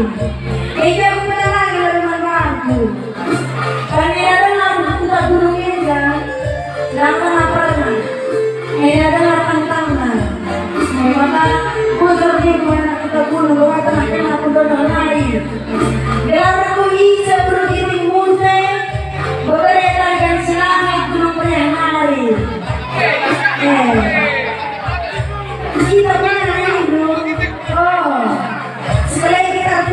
Thank you.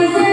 Thank you.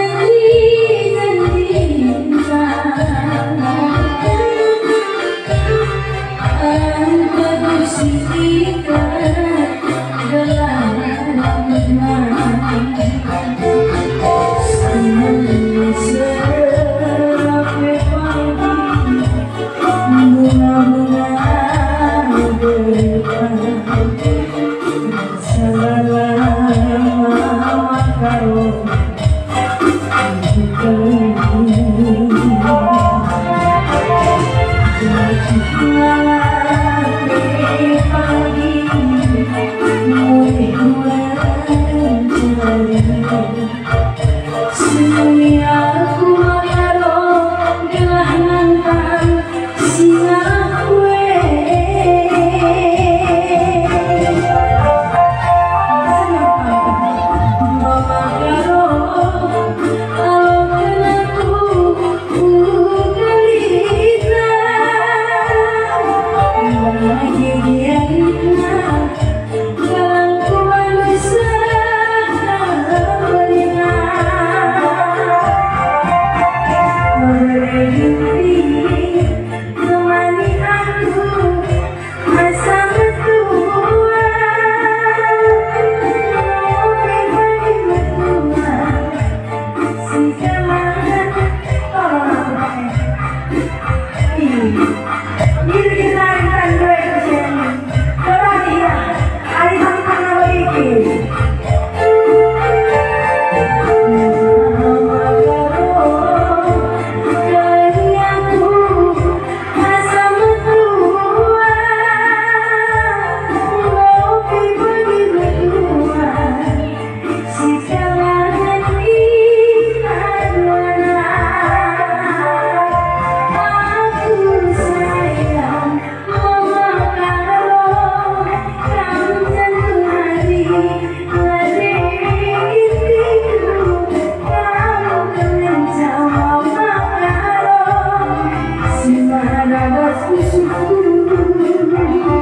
and I must be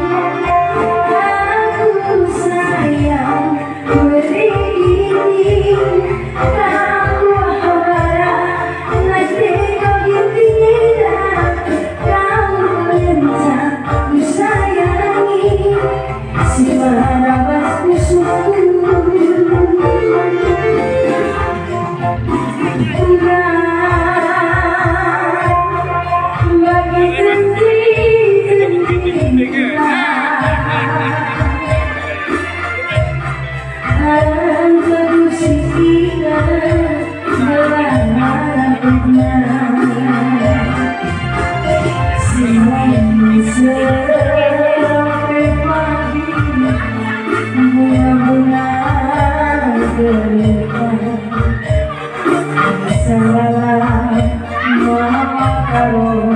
Salah, mau karo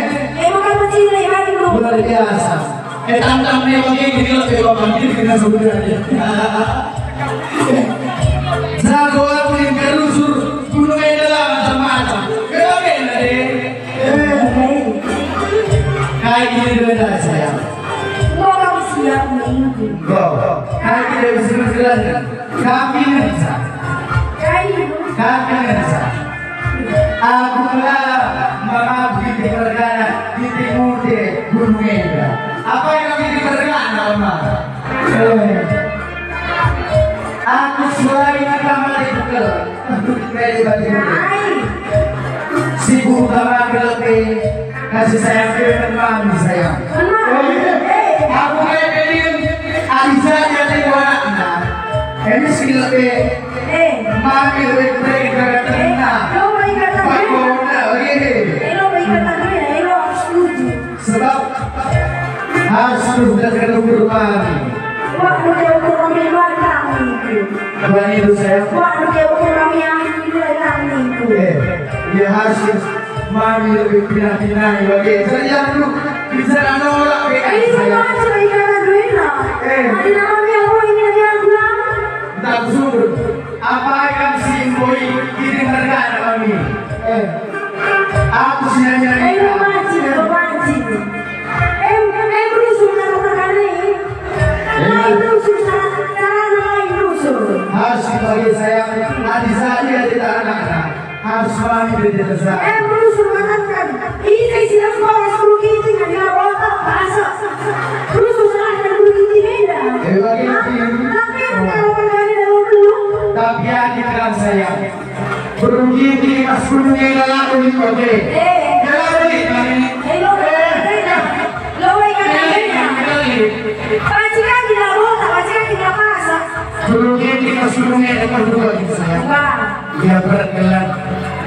luar biasa. Eh, tantang dia pakai gini lebih bapak gini kena. Jago aku yang kerusur, gunung ini lah macam-macam. Kenapa ini deh? Eh, kayak gini dulu dah saya. Kau siap Go, kayak gini bisa berjalan. Kami bisa, kami bisa. Apa yang kami Mama? Eh, Aku selain agama di Google untuk kayak baju ini. Ay Sibuk sama kelete kasih sayang ke teman saya. Aku kayak gini, Alisa jadi anaknya. Ini si kelete Eh. Mami lebih baik dari Eh harus sudah kami. Wah lo kaya ukur kami luar kami itu saya. Wah lo kaya ukur kami yang ini kami itu Eh, dia harus mami lebih pindah-pindah bagi. Saya dulu bisa nolak Eh saya. apa coba ikatan rin lah Eh. Ada namanya aku ini lagi yang bilang Tak. Apa yang simboi kirim negara kami? Eh, aku sinanya Eh gunungnya dalam dua gitu saya. Wah, Dia berkelan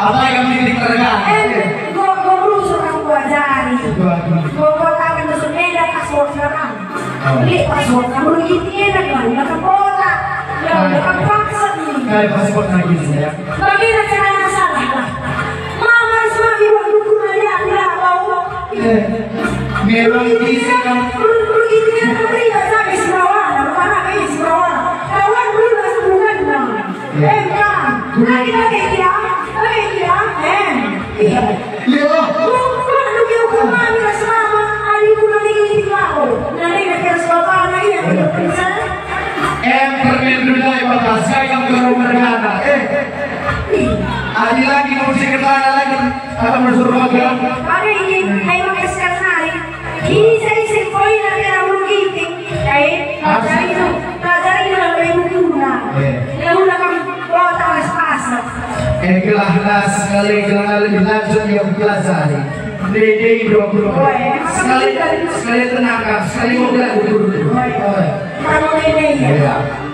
apa yang kami diterangkan Eh, gua gua kan gua jari. Gua gua kami rusul beda password sekarang. Ini password kamu ginting enak lah, udah ke kota. Ya udah ke paksa nih. kali paspor lagi saya Bagaimana caranya salah lah? Mama semua ibu dukung dia tidak mau. memang bisa kan bapak saya yang baru berkata. Eh Adi lagi mau sekretari lagi? Apa mensuruh magang eh kelas sekali kelas lebih lanjut yang pelajari Dede 20 sekali sekali tenaga sekali modal dulu. Kalau ini ya.